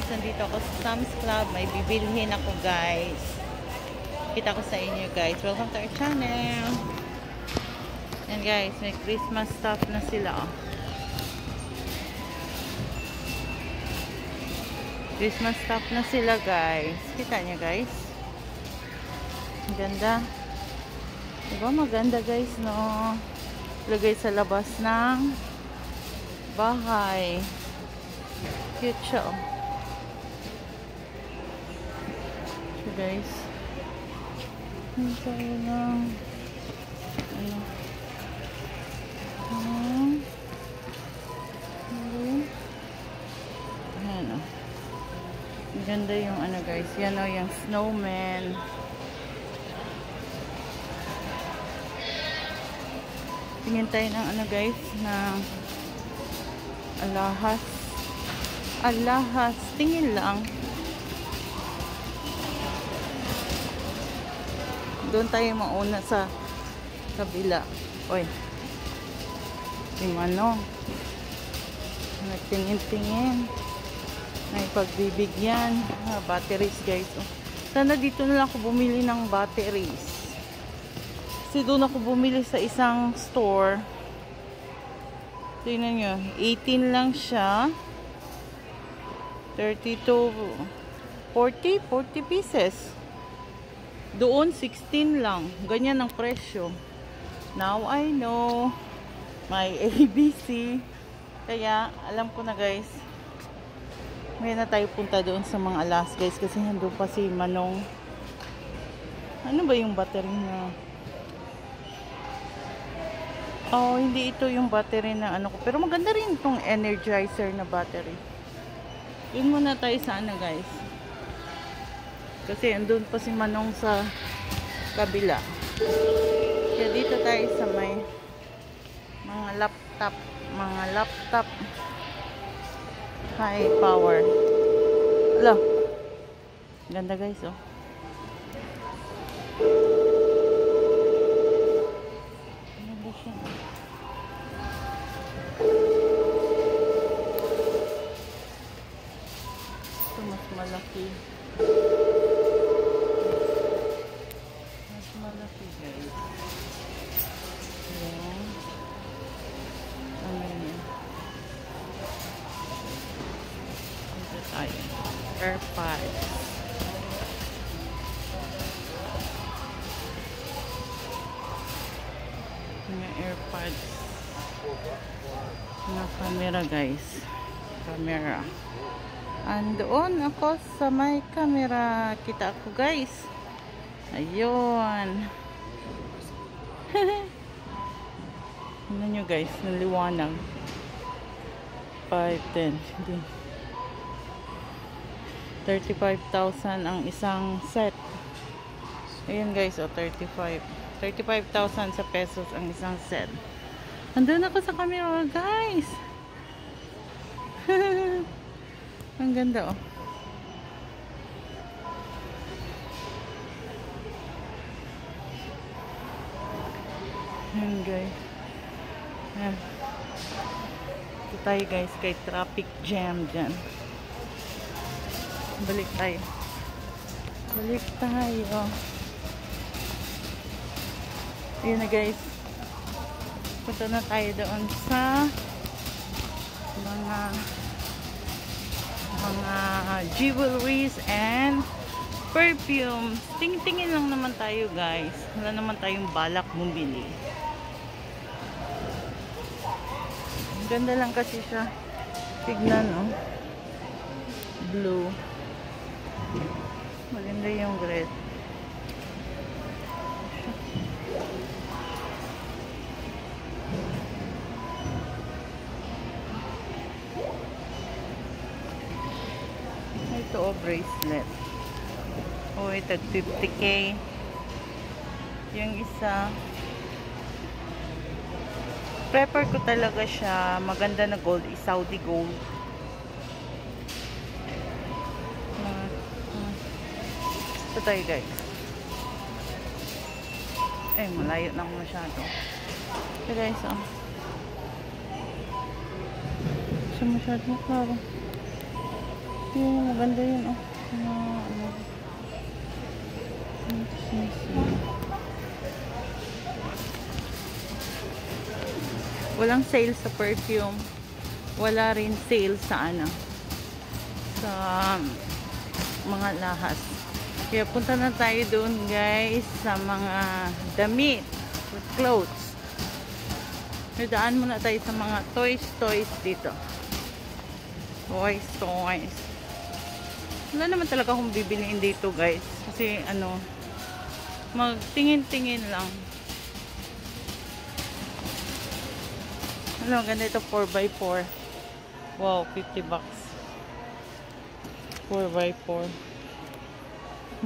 guys, nandito ako sa Sam's Club. May bibilhin ako guys. Kita ko sa inyo guys. Welcome to our channel. Yan guys, may Christmas stuff na sila. Oh. Christmas stuff na sila guys. Kita niyo guys. Ganda. Diba maganda guys no? Lagay sa labas ng bahay. Cute siya oh. Guys. Ang tayo lang. Ano? Ano? Ayan oh. Ang ganda yung ano guys. Yan o, yung snowman. Tingin tayo ng ano guys, na alahas. Alahas. Tingin lang. Doon tayo mauna sa kabila. Oy. Yung ano. Nagtingin-tingin. May pagbibigyan. Ah, batteries guys. Oh. Sana dito na lang ako bumili ng batteries. Kasi doon ako bumili sa isang store. Tingnan nyo. 18 lang siya. 32 40, 40 pieces. Doon 16 lang. Ganyan ang presyo. Now I know my ABC. Kaya alam ko na guys. May na tayo punta doon sa mga alas guys kasi nandun pa si Manong. Ano ba yung battery na Oh, hindi ito yung battery na ano ko. Pero maganda rin itong energizer na battery. Yun muna tayo sa ano guys. Kasi andun pa si Manong sa kabila. Kaya dito tayo sa may mga laptop. Mga laptop. High power. Hala. Ganda guys oh. Ganda siya. Airpods. Mga airpods. Mga camera guys. Camera. Andoon ako sa may camera. Kita ako guys. Ayun. Ano nyo guys, naliwanag. 5, 10, 35,000 ang isang set. Ayun guys, oh, 35. 35,000 sa pesos ang isang set. Andun ako sa camera guys. ang ganda oh. Ayan guys. Ayan. Ito tayo guys kay traffic jam dyan. Balik tayo. Balik tayo. Ayan na guys. Punta na tayo doon sa mga mga jewelries and perfumes. Tingin-tingin lang naman tayo guys. Wala naman tayong balak bumili. Ganda lang kasi siya. Tignan, oh. Blue. Maganda yung red. Ito, oh, bracelet. Oh, ito, 50k. Yung isa, prefer ko talaga siya maganda na gold Saudi gold ito tayo guys eh malayo lang masyado ito guys oh siya masyado klaro Yung maganda yun, oh. Mga, ano. Walang sale sa perfume. Wala rin sale sa ano. Sa mga lahas. Kaya punta na tayo doon guys sa mga damit. Clothes. Nadaan muna tayo sa mga toys toys dito. Toys toys. Wala naman talaga akong bibiliin dito guys. Kasi ano, magtingin-tingin lang. Ano, ganda ito 4x4. Wow, 50 bucks. 4x4.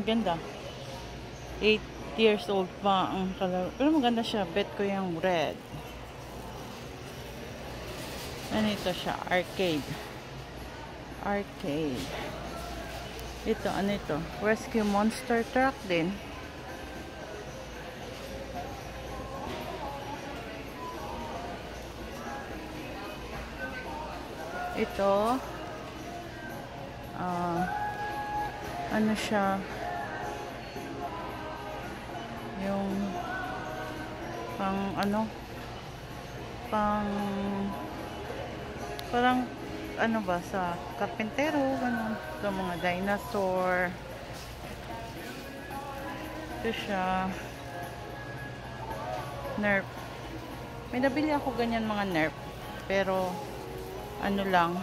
Ganda. 8 years old pa ang color. Pero maganda siya. Bet ko yung red. Ano ito siya? Arcade. Arcade. Ito, ano ito? Rescue Monster Truck din. Ito. Ah, uh, ano siya? Yung pang ano? Pang parang ano ba sa karpentero ganun sa mga dinosaur. Ito siya. Nerf. May nabili ako ganyan mga nerf pero ano lang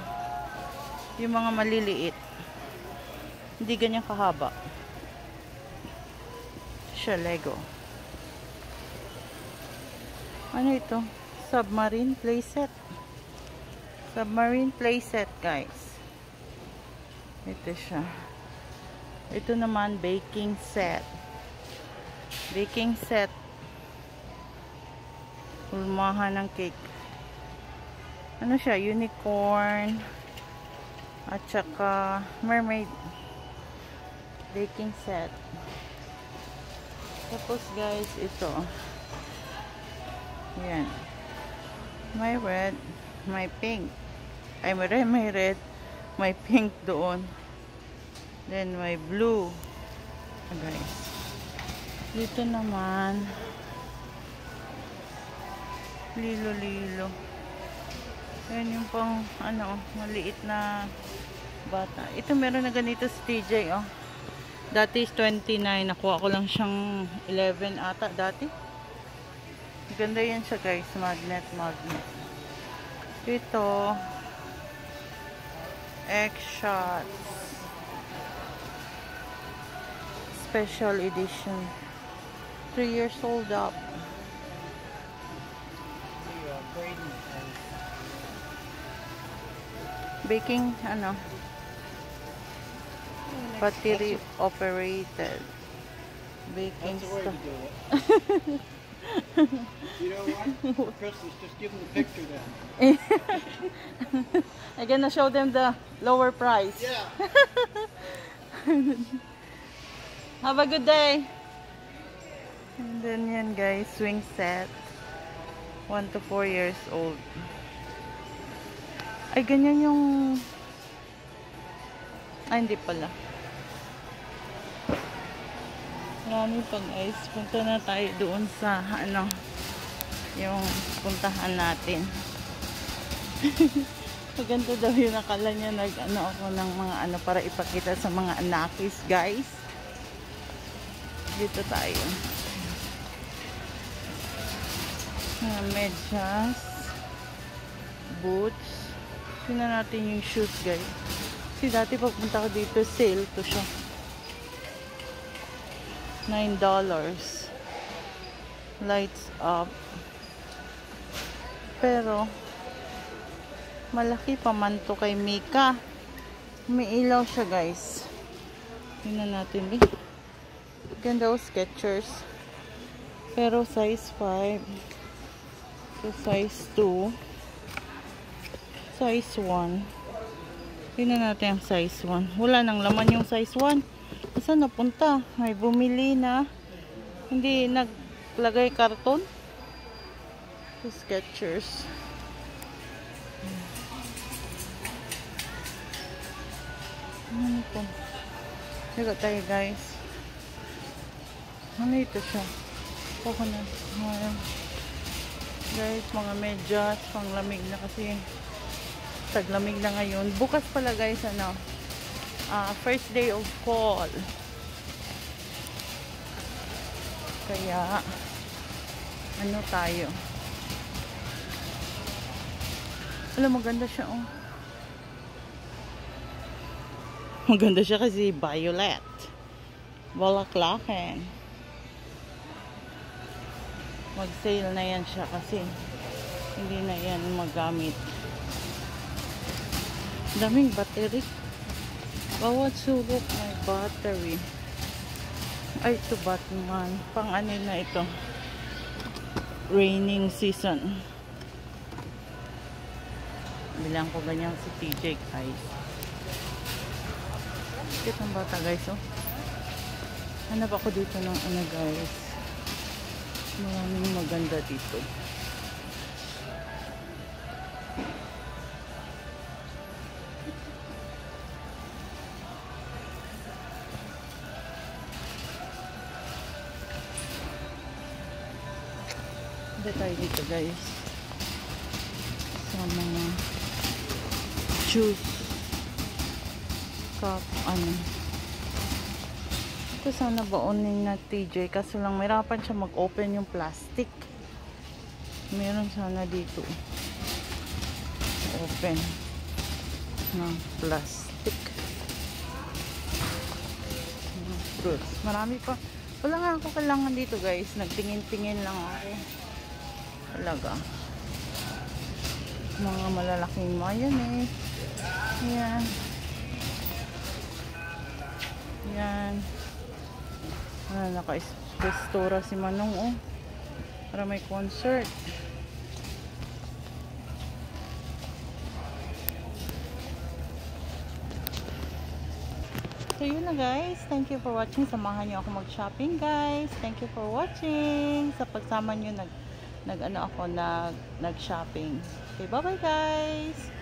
yung mga maliliit hindi ganyan kahaba siya lego. Ano ito? Submarine playset. Submarine playset guys. Ito siya. Ito naman baking set. Baking set. Ulmahan ng cake. Ano siya? Unicorn. At saka mermaid. Baking set tapos guys ito. Yan. May red may pink. Ay may red, may red. May pink doon. Then may blue. Ah, guys. Dito naman. Lilo lilo yan yung pang ano maliit na bata. Ito meron na ganito sa TJ oh dati is 29 nakuha ko lang siyang 11 ata dati. Ganda yan siya guys. Magnet magnet. Ito. X-Shots Special Edition. 3 years old up. Baking ano battery operated baking stuff you know what? For Christmas, just give them the picture then. I'm gonna show them the lower price. Yeah. Have a good day. And then yan guys, swing set. 1 to 4 years old. Ay, ganyan yung... Ay, hindi pala. Marami pang ice. Punta na tayo doon sa ano yung puntahan natin. Maganda daw yung nakala niya nag ano ako ng mga ano para ipakita sa mga anakis guys. Dito tayo. Mga medyas. Boots. Tingnan natin yung shoes guys. Kasi dati pagpunta ko dito sale to siya. $9 lights up. Pero malaki pa man to kay Mika. May ilaw siya guys. Tingnan natin eh. Ganda o Skechers pero size 5 so size 2 size 1 tingnan natin ang size 1 wala nang laman yung size 1 Saan napunta? May bumili na. Hindi naglagay karton. Skechers. ko. Higa tayo guys. Ano ito siya? Coconut. Ayan. Guys, mga medyas, panglamig na kasi taglamig na ngayon. Bukas pala guys, ano, ah, first day of fall. Kaya, ano tayo? Alam, maganda siya, oh. Maganda siya kasi violet. Balaklaken. Mag-sale na yan siya kasi hindi na yan magamit. Daming battery. Bawat sulok may battery. Ay, ito Batman. Pang ano na ito. Raining season. Bilang ko ganyan si TJ guys. Cute ng bata guys oh. Hanap ako dito ng ano guys. Maraming maganda dito. Hindi tayo dito guys. Sa mga juice cup ano. Ito sana baonin na TJ kaso lang mahirapan siya mag-open yung plastic. Meron sana dito. Open ng plastic. Fruits. Marami pa. Wala nga ako kailangan dito guys. Nagtingin-tingin lang ako. Talaga. Mga malalaking mayonnaise. Yan. Yan. Ah, naka-restora si Manong oh. Para may concert. So yun na guys. Thank you for watching. Samahan niyo ako mag-shopping guys. Thank you for watching. Sa pagsama niyo nag nag ano ako nag nag-shopping. Okay, bye-bye guys.